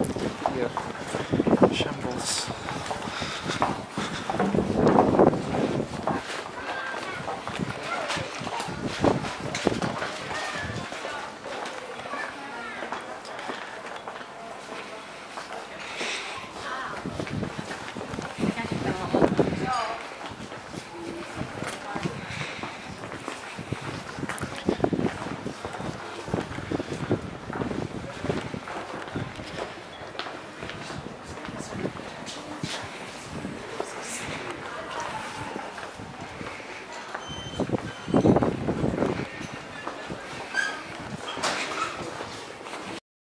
Yeah. Shambles.